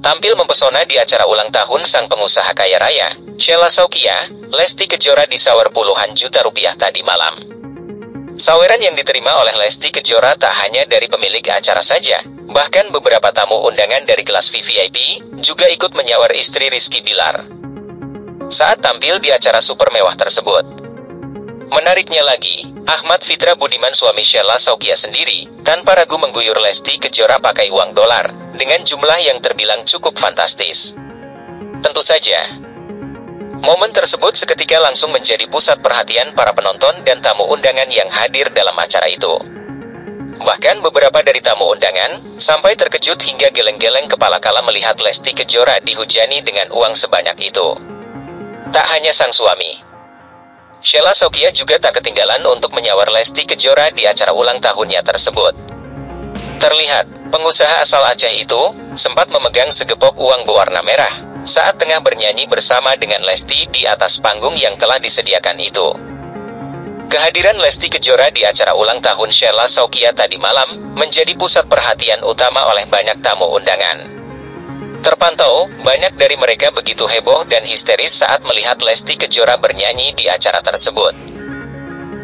tampil mempesona di acara ulang tahun sang pengusaha kaya raya, Sheila Saukia, Lesti Kejora disawar puluhan juta rupiah tadi malam. Saweran yang diterima oleh Lesti Kejora tak hanya dari pemilik acara saja, bahkan beberapa tamu undangan dari kelas VVIP juga ikut menyawar istri Rizky Bilar. Saat tampil di acara super mewah tersebut, Menariknya lagi, Ahmad Fitra Budiman suami Sheila Saukia sendiri, tanpa ragu mengguyur Lesti Kejora pakai uang dolar, dengan jumlah yang terbilang cukup fantastis. Tentu saja, momen tersebut seketika langsung menjadi pusat perhatian para penonton dan tamu undangan yang hadir dalam acara itu. Bahkan beberapa dari tamu undangan, sampai terkejut hingga geleng-geleng kepala kala melihat Lesti Kejora dihujani dengan uang sebanyak itu. Tak hanya sang suami, Sheila Sokia juga tak ketinggalan untuk menyawar Lesti Kejora di acara ulang tahunnya tersebut. Terlihat, pengusaha asal Aceh itu sempat memegang segepok uang berwarna merah saat tengah bernyanyi bersama dengan Lesti di atas panggung yang telah disediakan itu. Kehadiran Lesti Kejora di acara ulang tahun Sheila Saukia tadi malam menjadi pusat perhatian utama oleh banyak tamu undangan. Terpantau, banyak dari mereka begitu heboh dan histeris saat melihat Lesti Kejora bernyanyi di acara tersebut.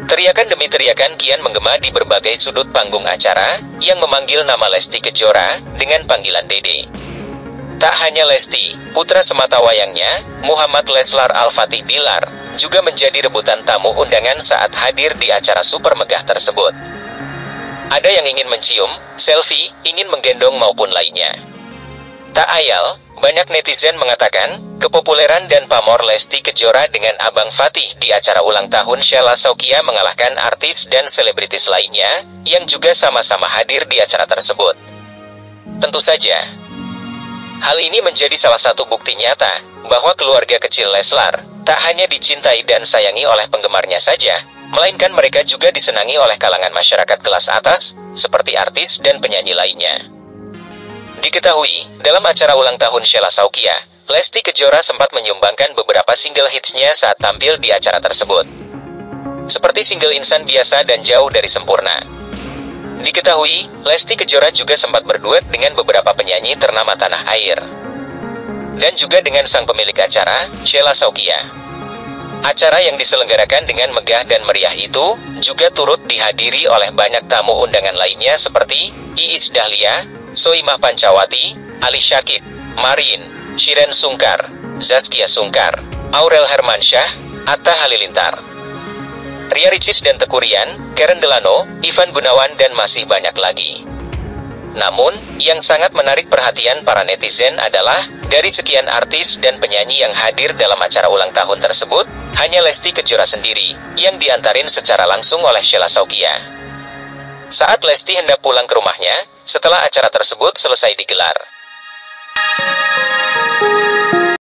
Teriakan demi teriakan kian menggema di berbagai sudut panggung acara, yang memanggil nama Lesti Kejora dengan panggilan Dede. Tak hanya Lesti, putra semata wayangnya, Muhammad Leslar Al-Fatih Bilar, juga menjadi rebutan tamu undangan saat hadir di acara super megah tersebut. Ada yang ingin mencium, selfie, ingin menggendong maupun lainnya. Tak ayal, banyak netizen mengatakan, kepopuleran dan pamor Lesti Kejora dengan Abang Fatih di acara ulang tahun Sheila Saukia mengalahkan artis dan selebritis lainnya, yang juga sama-sama hadir di acara tersebut. Tentu saja, hal ini menjadi salah satu bukti nyata, bahwa keluarga kecil Leslar, tak hanya dicintai dan sayangi oleh penggemarnya saja, melainkan mereka juga disenangi oleh kalangan masyarakat kelas atas, seperti artis dan penyanyi lainnya. Diketahui, dalam acara ulang tahun Sheila Saukia, Lesti Kejora sempat menyumbangkan beberapa single hitsnya saat tampil di acara tersebut. Seperti single Insan Biasa dan Jauh Dari Sempurna. Diketahui, Lesti Kejora juga sempat berduet dengan beberapa penyanyi ternama tanah air. Dan juga dengan sang pemilik acara, Sheila Saukia. Acara yang diselenggarakan dengan megah dan meriah itu, juga turut dihadiri oleh banyak tamu undangan lainnya seperti Iis Dahlia, Soimah Pancawati, Ali Syakib, Marin, Shiren Sungkar, Zaskia Sungkar, Aurel Hermansyah, Atta Halilintar. Ria Ricis dan Tekurian, Karen Delano, Ivan Gunawan dan masih banyak lagi. Namun, yang sangat menarik perhatian para netizen adalah, dari sekian artis dan penyanyi yang hadir dalam acara ulang tahun tersebut, hanya Lesti Kejora sendiri, yang diantarin secara langsung oleh Sheila Saukia. Saat Lesti hendak pulang ke rumahnya, setelah acara tersebut selesai digelar.